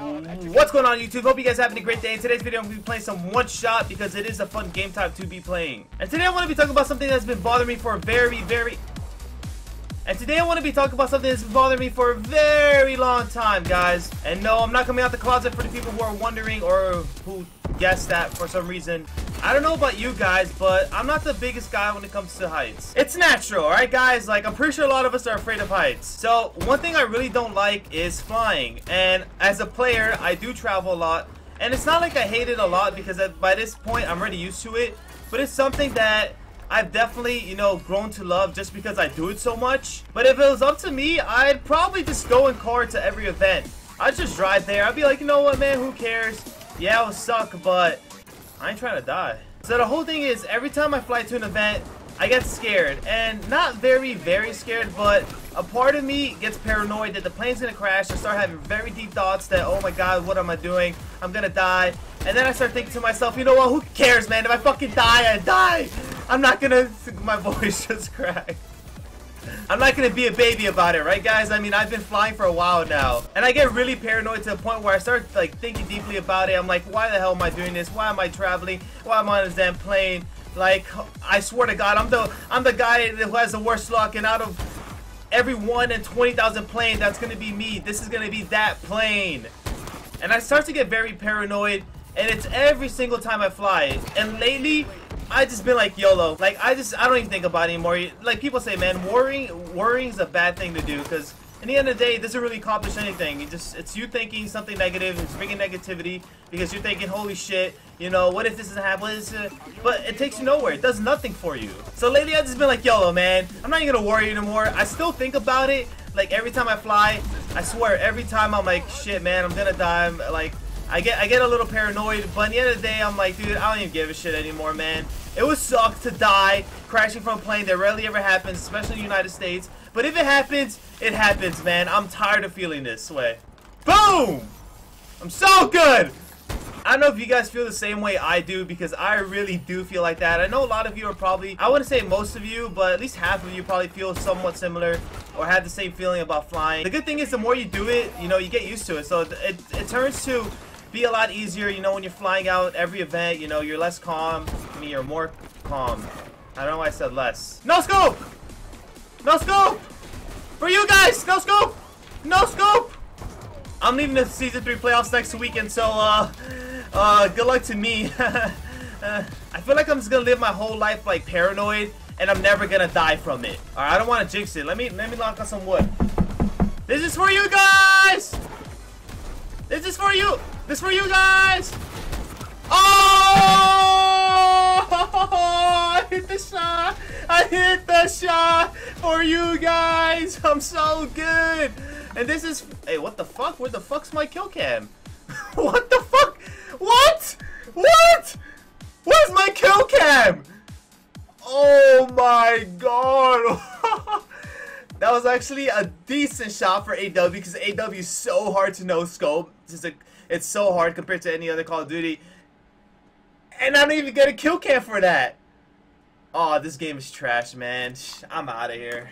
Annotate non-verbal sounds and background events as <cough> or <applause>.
What's going on YouTube? Hope you guys are having a great day. In today's video I'm going to be playing some one shot because it is a fun game type to be playing. And today I want to be talking about something that's been bothering me for a very, very... And today I want to be talking about something that's been bothering me for a very long time, guys. And no, I'm not coming out the closet for the people who are wondering or who guessed that for some reason. I don't know about you guys, but I'm not the biggest guy when it comes to heights. It's natural, alright guys? Like, I'm pretty sure a lot of us are afraid of heights. So, one thing I really don't like is flying. And as a player, I do travel a lot. And it's not like I hate it a lot because by this point, I'm already used to it. But it's something that I've definitely, you know, grown to love just because I do it so much. But if it was up to me, I'd probably just go in car to every event. I'd just drive there. I'd be like, you know what, man, who cares? Yeah, it will suck, but I ain't trying to die. So the whole thing is, every time I fly to an event, I get scared. And not very, very scared, but a part of me gets paranoid that the plane's gonna crash. I start having very deep thoughts that, oh my god, what am I doing? I'm gonna die. And then I start thinking to myself, you know what, who cares, man? If I fucking die, I die. I'm not gonna... My voice <laughs> just cracked. I'm not gonna be a baby about it, right guys? I mean, I've been flying for a while now. And I get really paranoid to the point where I start like thinking deeply about it. I'm like, why the hell am I doing this? Why am I traveling? Why am I on this damn plane? Like, I swear to God, I'm the I'm the guy who has the worst luck and out of every one in 20,000 plane, that's gonna be me. This is gonna be that plane. And I start to get very paranoid and it's every single time I fly. And lately, I just been like YOLO. Like I just I don't even think about it anymore. Like people say, man, worrying worrying is a bad thing to do because in the end of the day, it doesn't really accomplish anything. It just it's you thinking something negative. It's bringing negativity because you're thinking, holy shit, you know, what if this doesn't happen? What is it? But it takes you nowhere. It does nothing for you. So lately, I've just been like YOLO, man. I'm not even gonna worry anymore. I still think about it. Like every time I fly, I swear, every time I'm like, shit, man, I'm gonna die. I'm, like I get I get a little paranoid, but at the end of the day, I'm like, dude, I don't even give a shit anymore, man. It would suck to die crashing from a plane. That rarely ever happens, especially in the United States. But if it happens, it happens, man. I'm tired of feeling this way. Boom! I'm so good! I don't know if you guys feel the same way I do because I really do feel like that. I know a lot of you are probably, I wouldn't say most of you, but at least half of you probably feel somewhat similar or have the same feeling about flying. The good thing is the more you do it, you know, you get used to it. So it, it turns to be a lot easier, you know, when you're flying out every event, you know, you're less calm. I mean, you're more calm. I don't know why I said less. No scope! No scope! For you guys! No scope! No scope! I'm leaving the Season 3 playoffs next weekend, so, uh, uh, good luck to me. <laughs> uh, I feel like I'm just gonna live my whole life, like, paranoid, and I'm never gonna die from it. Alright, I don't want to jinx it. Let me, let me lock on some wood. This is for you guys! This is for you! This is for you guys! Oh! <laughs> I hit the shot! I hit the shot for you guys! I'm so good! And this is... Hey, what the fuck? Where the fuck's my kill cam? <laughs> what the fuck? What? What? Where's my kill cam? Oh my god! <laughs> that was actually a decent shot for AW because AW is so hard to no scope. Just a it's so hard compared to any other Call of Duty. And I don't even get a kill cam for that. Oh, this game is trash, man. I'm out of here.